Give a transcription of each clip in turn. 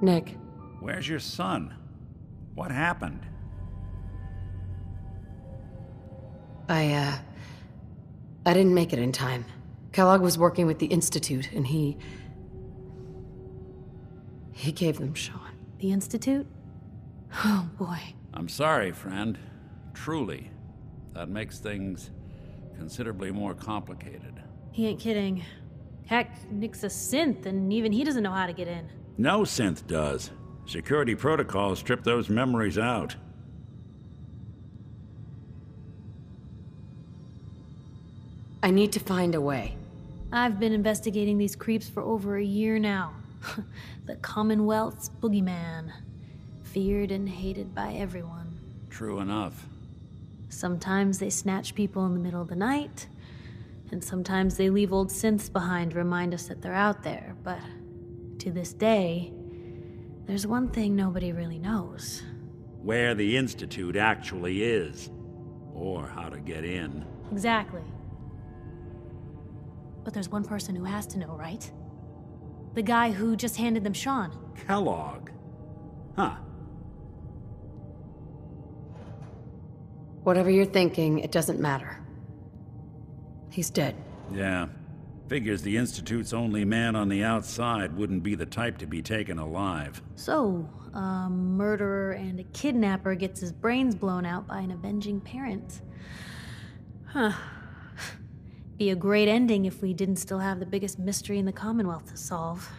Nick, Where's your son? What happened? I, uh. I didn't make it in time. Kellogg was working with the Institute, and he. He gave them Sean. The Institute? Oh boy. I'm sorry, friend. Truly. That makes things considerably more complicated. He ain't kidding. Heck, Nick's a synth, and even he doesn't know how to get in. No synth does. Security protocols strip those memories out. I need to find a way. I've been investigating these creeps for over a year now. the Commonwealth's boogeyman. Feared and hated by everyone. True enough. Sometimes they snatch people in the middle of the night, and sometimes they leave old synths behind to remind us that they're out there. But to this day, there's one thing nobody really knows. Where the Institute actually is. Or how to get in. Exactly. But there's one person who has to know, right? The guy who just handed them Sean. Kellogg. Huh. Whatever you're thinking, it doesn't matter. He's dead. Yeah. Figures the Institute's only man on the outside wouldn't be the type to be taken alive. So, a murderer and a kidnapper gets his brains blown out by an avenging parent. Huh. Be a great ending if we didn't still have the biggest mystery in the Commonwealth to solve.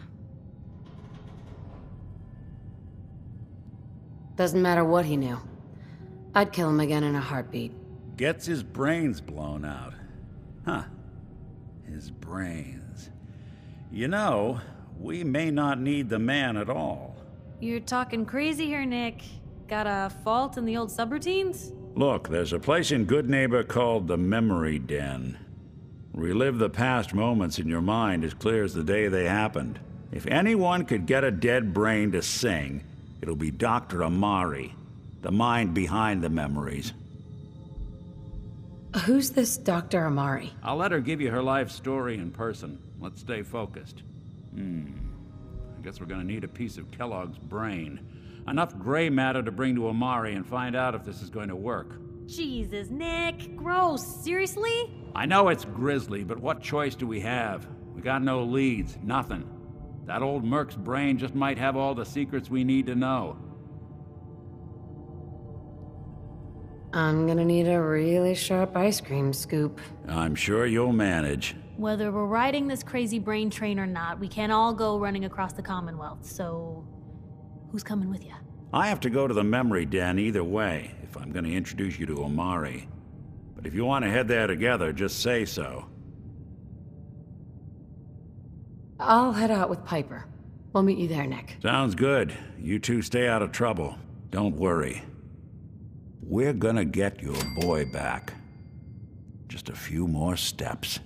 Doesn't matter what he knew. I'd kill him again in a heartbeat. Gets his brains blown out. Huh. His brains. You know, we may not need the man at all. You're talking crazy here, Nick. Got a fault in the old subroutines? Look, there's a place in Goodneighbor called the Memory Den. Relive the past moments in your mind as clear as the day they happened. If anyone could get a dead brain to sing, it'll be Dr. Amari, the mind behind the memories. Who's this Dr. Amari? I'll let her give you her life story in person. Let's stay focused. Hmm. I guess we're gonna need a piece of Kellogg's brain. Enough gray matter to bring to Amari and find out if this is going to work. Jesus, Nick. Gross. Seriously? I know it's grisly, but what choice do we have? We got no leads, nothing. That old Merc's brain just might have all the secrets we need to know. I'm gonna need a really sharp ice cream scoop. I'm sure you'll manage. Whether we're riding this crazy brain train or not, we can't all go running across the Commonwealth, so. Who's coming with you? I have to go to the memory den either way if I'm going to introduce you to Amari. But if you want to head there together, just say so. I'll head out with Piper. We'll meet you there, Nick. Sounds good. You two stay out of trouble. Don't worry. We're gonna get your boy back. Just a few more steps.